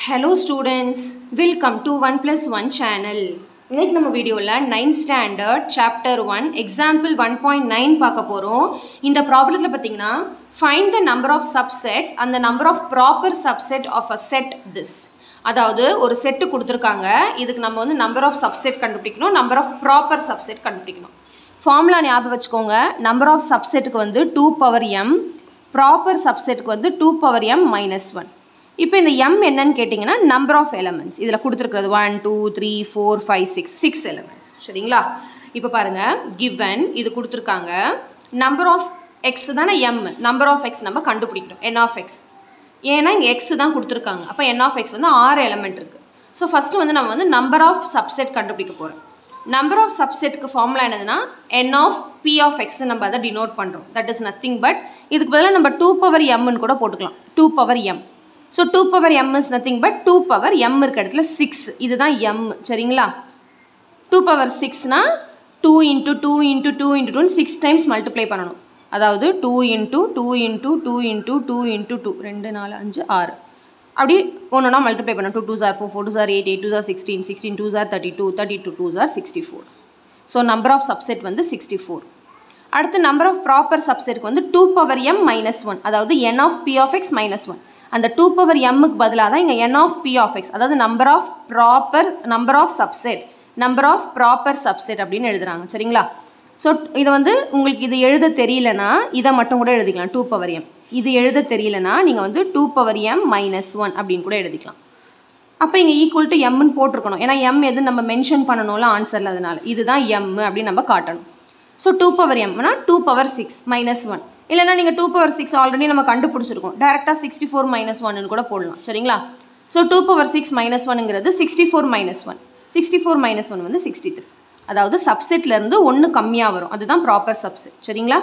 Hello students welcome to one plus one channel இன்னைக்கு நம்ம வீடியோவில் ninth standard chapter one example one point nine பார்க்க போகிறோம் இந்த ப்ராப்ளத்தில் பார்த்தீங்கன்னா find the number of subsets அந்த number of proper subset of a set this அதாவது ஒரு செட்டு கொடுத்துருக்காங்க. இதுக்கு நம்ம வந்து நம்பர் ஆஃப் சப்செட் கண்டுபிடிக்கணும் நம்பர் ஆஃப் ப்ராப்பர் சப்செட் கண்டுபிடிக்கணும். ஃபார்முலா ஞாபகம் வச்சுக்கோங்க. நம்பர் ஆஃப் சப்செட்டுக்கு வந்து டூ பவர் எம் ப்ராப்பர் சப்செட்டுக்கு வந்து two power M minus one இப்போ இந்த எம் என்னன்னு கேட்டிங்கன்னா நம்பர் ஆஃப் எலமெண்ட்ஸ் இதில் கொடுத்துருக்கிறது one two three four five six six elements சரிங்களா? இப்போ பாருங்கள் கிவன் இது கொடுத்துருக்காங்க. நம்பர் ஆஃப் எக்ஸ் தானே எம் நம்பர் ஆஃப் எக்ஸ் நம்ம கண்டுபிடிக்கணும். என் ஆஃப் எக்ஸ் ஏன்னா இங்கே எக்ஸ் தான் கொடுத்துருக்காங்க. அப்போ என் ஆஃப் எக்ஸ் வந்து ஆறு எலமெண்ட் இருக்குது ஸோ ஃபஸ்ட்டு வந்து நம்ம வந்து நம்பர் ஆஃப் சப்செட் கண்டுபிடிக்க போகிறோம் நம்பர் ஆஃப் சப்செட்டுக்கு ஃபார்முலா என்னதுன்னா N of P of X நம்ம அதை டினோட் பண்ணுறோம் தட் இஸ் நத்திங் பட் இதுக்கு பதிலாக நம்ம டூ பவர் எம்னு கூட போட்டுக்கலாம். Two power M so two power M is nothing but two power M இருக்க இடத்துல சிக்ஸ் இதுதான் எம் சரிங்களா? Two power சிக்ஸ்னால் two into two into two into டூன்னு சிக்ஸ் டைம்ஸ் மல்டிப்ளை பண்ணணும். அதாவது two into two into two into two into two ரெண்டு நாலு அஞ்சு ஆறு. அப்படி ஒன்றுனா மல்டிப்ளை பண்ணணும். Two two sir four four two sir eight eight two sir sixteen sixteen two sir thirty two thirty two two sir sixty four so number of subset வந்து sixty four அடுத்து number of proper சப்செட்டுக்கு வந்து two power M minus one அதாவது N of P of X minus one அந்த two power எம்முக்கு பதிலாக தான் இங்கே N of P of X அதாவது number of proper number of subset number of proper subset அப்படின்னு எழுதுறாங்க. சரிங்களா? ஸோ இதை வந்து உங்களுக்கு இது எழுத தெரியலனா இதை மட்டும் கூட எழுதிக்கலாம் டூ பவர் எம் இது எழுத தெரியலனா நீங்கள் வந்து two power M minus one அப்படின்னு கூட எழுதிக்கலாம். அப்போ இங்கே ஈக்குவல் டு எம்னு போட்டிருக்கணும். ஏன்னா எம் எது நம்ம மென்ஷன் பண்ணணும்ல ஆன்சரில் அதனால. இதுதான் எம் அப்படின்னு நம்ம காட்டணும். So two power எம்னா two power six minus one இல்லைனா நீங்கள் டூ பவர் சிக்ஸ் ஆல்ரெடி நம்ம கண்டுபிடிச்சிருக்கோம். டேரெக்டாக சிக்ஸ்டி ஃபோர் மைனஸ் ஒன்னு கூட போடலாம். சரிங்களா? So two power six minus ஒன்னுங்கிறது sixty four minus one sixty four minus one வந்து சிக்ஸ்டி த்ரீ அதாவது சப்செட்லேருந்து ஒன்று கம்மியாக வரும். அதுதான் ப்ராப்பர் சப்செட் சரிங்களா?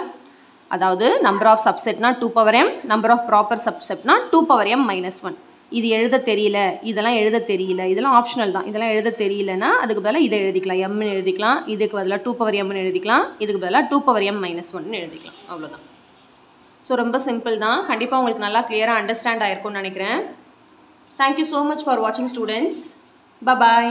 அதாவது number of சப்செட்னா two power M number of proper சப்செட்னா two power M minus one இது எழுத தெரியல. இதெல்லாம் எழுத தெரியல. இதெல்லாம் ஆப்ஷனல் தான். இதெல்லாம் எழுத தெரியலனா அதுக்கு பதிலாக இதை எழுதிக்கலாம். எம்னு எழுதிக்கலாம். இதுக்கு பதிலாக டூ பவர் எம்னு எழுதிக்கலாம். இதுக்கு பதிலாக டூ பவர் எம் மைனஸ் ஒன்னு எழுதிக்கலாம். அவ்வளோதான் ஸோ ரொம்ப சிம்பிள் தான். கண்டிப்பாக உங்களுக்கு நல்லா கிளியராக அண்டர்ஸ்டாண்ட் ஆயிருக்கும்னு நினைக்கிறேன். Thank you so much for வாட்சிங் ஸ்டூடெண்ட்ஸ் பாய்